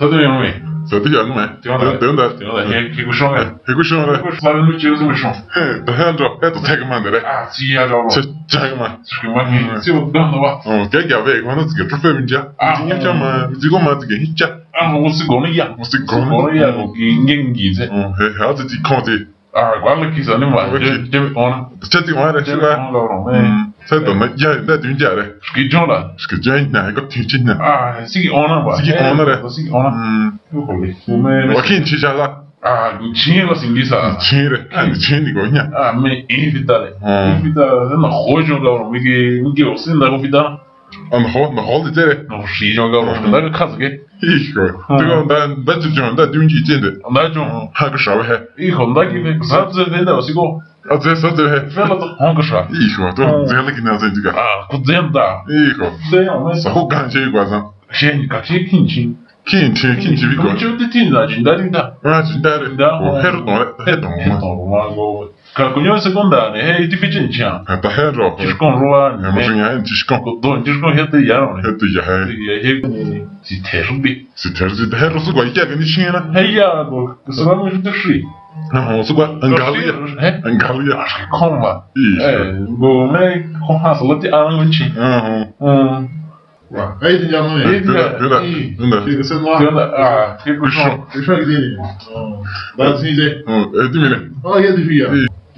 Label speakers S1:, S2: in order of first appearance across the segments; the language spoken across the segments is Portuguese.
S1: Сады яну мэ.
S2: Дэн дэ.
S1: Хэгушон мэ. Сары мэ чэгзу мэ шон.
S2: Дэхэн джо, эту тэг мэн дэрэ.
S1: А, чи я джо. Чэ,
S2: чэг мэ.
S1: Чэг мэ. Чэ вот дэн дэва.
S2: Гэ гэ вэ, гэ нэ цгэ, пэфэ мэн джа. А, мэ чэ мэ. Мэ цгэ мэ цгэ, хэ чэ.
S1: А, мэ усэ гэ мэ я. Усэ гэ
S2: мэ. Гэ
S1: Ah, guarda chi sono in mano. C'è
S2: ti muore, c'è
S1: va.
S2: Certo, ma già da di ungiare.
S1: Che giorno?
S2: Che giorno? Che giorno?
S1: Ah, sì, ona va. Sì, ona re. Sì,
S2: ona.
S1: Ma chi
S2: ci già là?
S1: Ah, c'è la singhisa.
S2: C'è, c'è di gogna.
S1: Ah, me invitare. Invitare, ma hoje não dá, porque ninguém o sindaco invitare.
S2: Ama hal diyerek
S1: şiyan gavur. Bunlar kaz ki.
S2: İyi ki. Diyor ben ben çocuğum da dün gittiğinde.
S1: Ne çocuğum?
S2: Hangi şahı he?
S1: İyi konuda gibi. Sadece ne de olsun o.
S2: Sadece sadece. Ben de
S1: hangi şah?
S2: İyi ki. Dur zeyli ki ne zeyli ki.
S1: Ah kuzen da.
S2: İyi ki.
S1: Kuzen. Sahu
S2: kançe iyi kazan.
S1: Şey kaçı kinçin.
S2: Kinçi, kinçi bir konu.
S1: Kinçi de tinza cindar inda.
S2: Ha cindar inda. Her don, her don. Her
S1: don. Kakunyo sekundare, he division jam.
S2: Heta hero. Jishkon
S1: ruwa. Hemuzinga
S2: he jishkon.
S1: Don jishkon heta yaro.
S2: Heta ya he.
S1: He he. Si terbi.
S2: Si terbi si hero sugwa ikya gani shingena. He
S1: ya go. Sugwa mu jito shi.
S2: Não, sugwa angalia. Angalia.
S1: Komba.
S2: Ii.
S1: Go me konha salati angunchi. Uhum.
S3: Ué, aí tem já não é?
S1: Ainda,
S2: ainda.
S3: Fica sendo lá. Ah,
S1: fica o chão.
S3: Deixa eu ver. Dá-se dizer.
S2: É de mim, né?
S3: Olha, é de mim.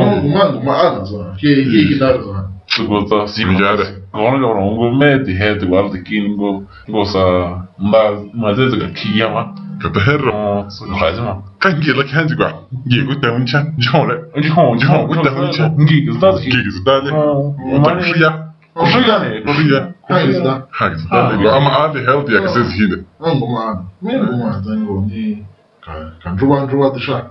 S1: isso
S3: ma Amazon, keegi mm., keegi ei arva.
S1: Tuota, o que é isso meti heti valti kingo, go sa, ma, ma o que é isso haisema.
S2: Kaikki läki hänsi kwa, kiiku teuncha, jole,
S1: o que é isso stasi. Kiiku
S2: stasi.
S1: Ota kushia.
S3: Kushia ne.
S1: Kushia. o
S2: que é isso healthy ya kasesi hine. é
S3: isso Mielu maan, tengo ni, kan ruvan ruvan tishaa.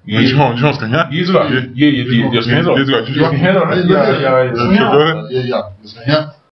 S2: 你去吗？你去吗？干啥？你去吧，你
S1: 你你你干啥？你去吧，你去干啥？哎呀呀呀！
S3: 你干啥？